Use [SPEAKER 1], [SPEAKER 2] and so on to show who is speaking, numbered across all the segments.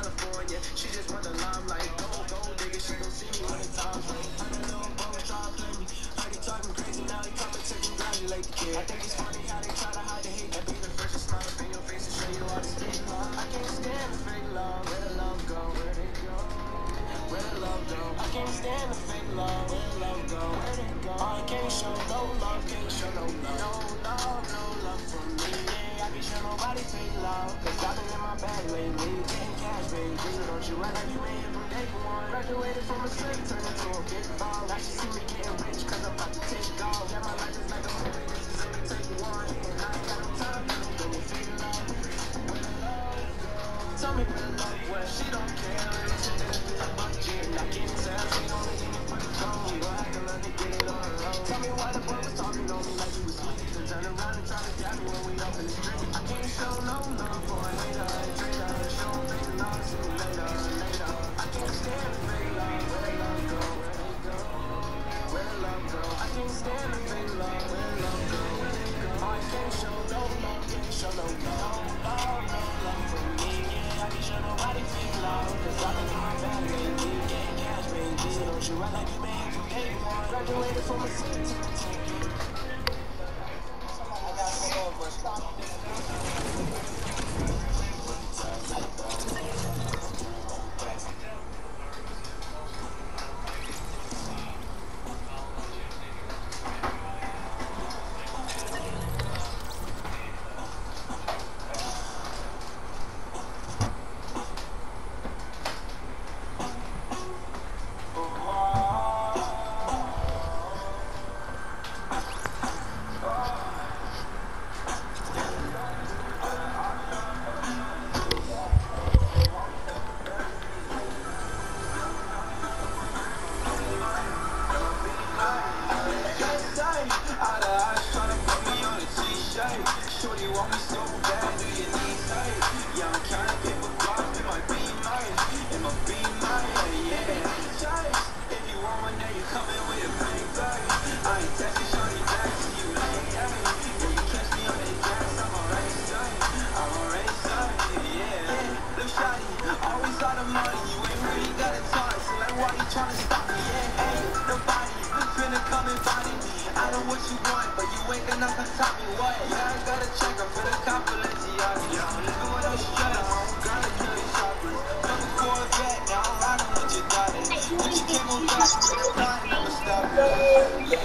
[SPEAKER 1] California. She just want the limelight. Go, go, nigga. She gon' see me when it's time. I don't know I'm going try to play me. Heard talk talking crazy. Now he coming to congratulate the kid. I think it's funny how they try to hide the hate. I be the first to smile up in your face and show you all this big love. I can't stand the fake love. Where the love go? Where it go? Where the love go? I can't stand the fake love. Where the love go? Where it go? I can't show no love. Can't show no love. No love, no love for me. Yeah, I can show nobody fake love. Cause I've been bag lately. Getting cash, baby. Don't you act like you it from day one. Graduated from a slave, turned into a big ball. Now she see me getting rich cause I'm about to take it all. Yeah, my life is like a movie. This is only take one. And I ain't got no time. And figure out where the love. Tell me the love went. She don't care. It's just that she's a. I can't tell. She only give me for the phone. But I can learn to get it on her. Tell me why the boy was talking on me like he was sweet. Turn around and try to grab me when we up in the street. I can't show no love ついてる。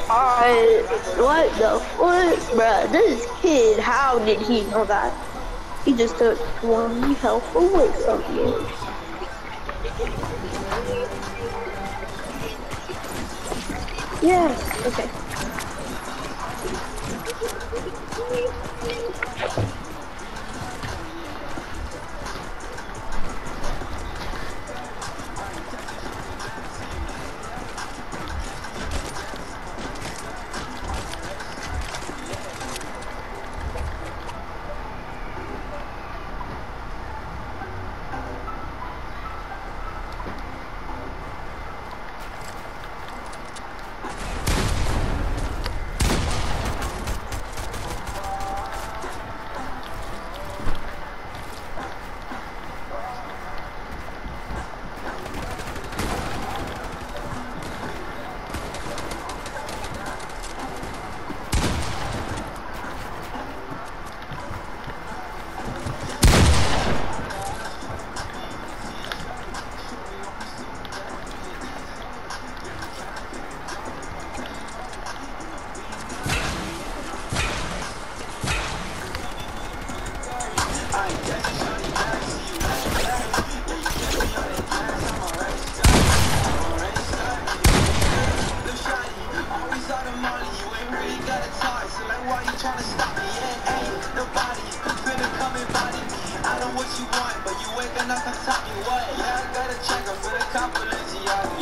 [SPEAKER 2] I what the fuck, bruh? This kid, how did he know that? He just took one health away from you. Yes. Okay.
[SPEAKER 1] Yeah, I gotta check up for the confidence. y'all.